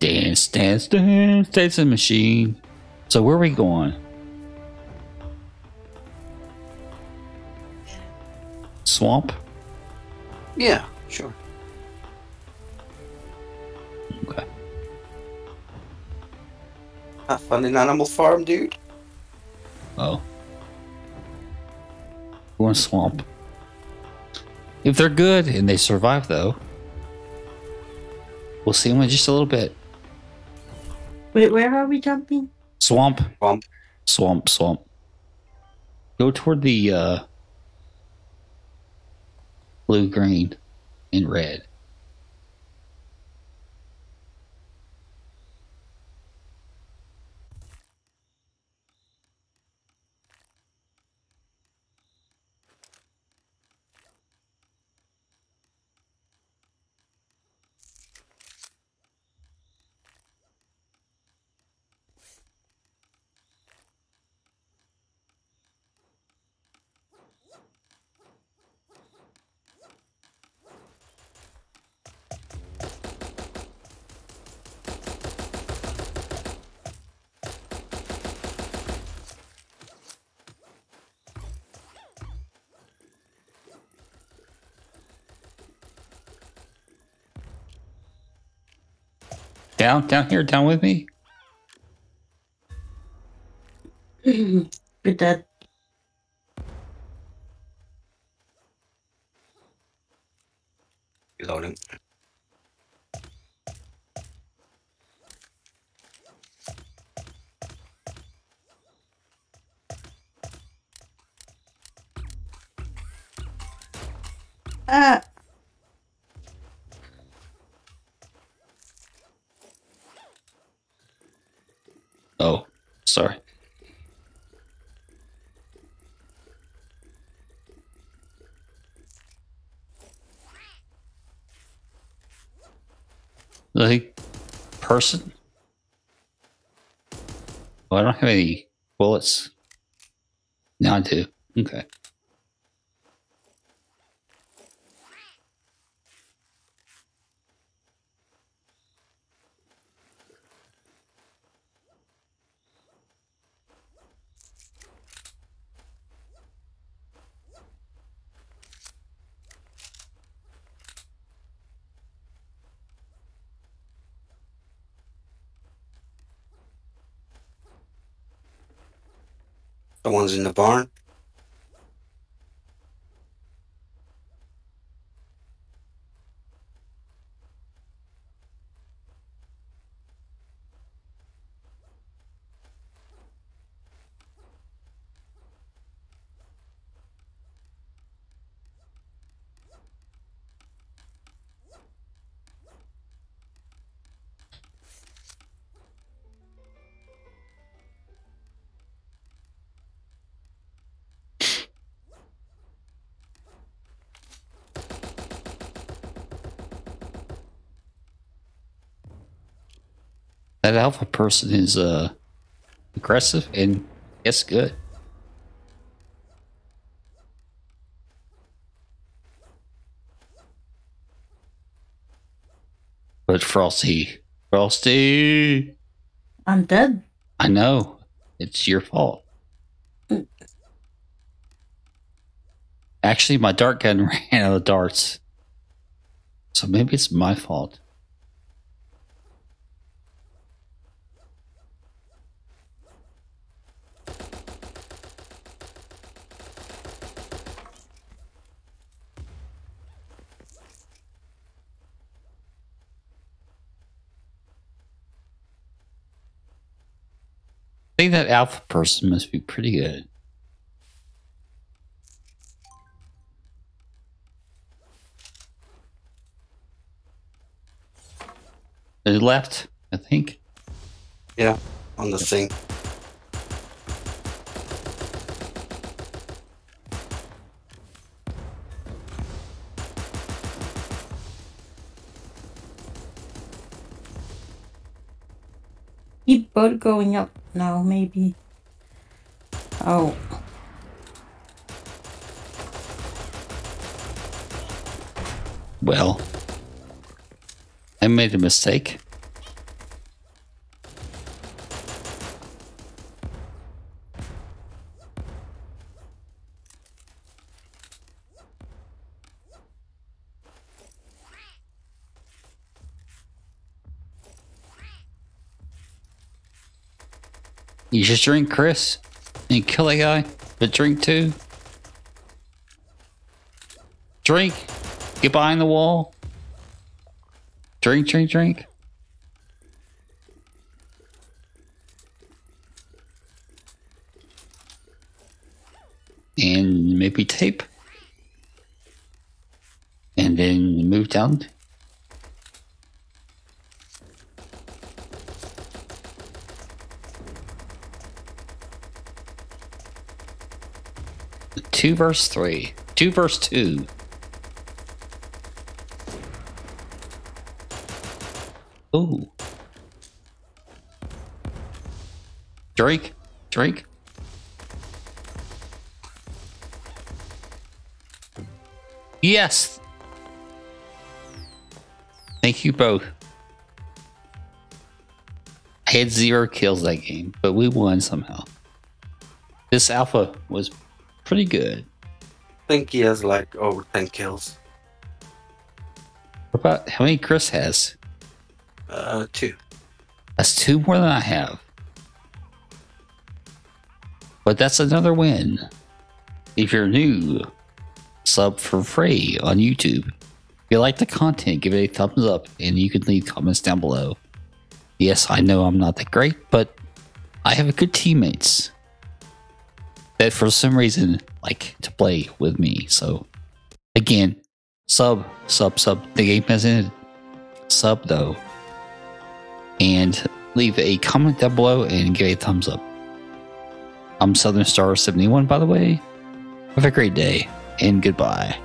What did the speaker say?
Dance, dance, dance, dancing machine. So where are we going? Swamp? Yeah, sure. Okay. Have fun in Animal Farm, dude. Oh. We're in swamp. If they're good and they survive, though, we'll see them in just a little bit. Wait, where are we jumping? Swamp, Swamp. swamp, swamp. Go toward the uh, blue, green, and red. Down, down here, down with me. With that Reloading. ah Oh, sorry. Like person? Oh, I don't have any bullets. Now I do. Okay. The ones in the barn. That alpha person is uh aggressive and it's good. But Frosty, Frosty, I'm dead. I know it's your fault. Actually, my dart gun ran out of darts, so maybe it's my fault. I think that alpha person must be pretty good. They left, I think. Yeah, on the thing. Keep boat going up now, maybe. Oh. Well, I made a mistake. You just drink, Chris. And kill that guy. But drink too. Drink. Get behind the wall. Drink, drink, drink. And maybe tape. And then move down. Two verse three. Two verse two. Ooh. Drake. Drake. Yes. Thank you both. I had zero kills that game, but we won somehow. This alpha was pretty good. I think he has like over 10 kills. What about how many Chris has? Uh, two. That's two more than I have. But that's another win. If you're new, sub for free on YouTube. If you like the content, give it a thumbs up and you can leave comments down below. Yes, I know I'm not that great, but I have good teammates that for some reason like to play with me. So again, sub, sub, sub. The game has ended. Sub though. And leave a comment down below and give a thumbs up. I'm Southern Star 71 by the way. Have a great day and goodbye.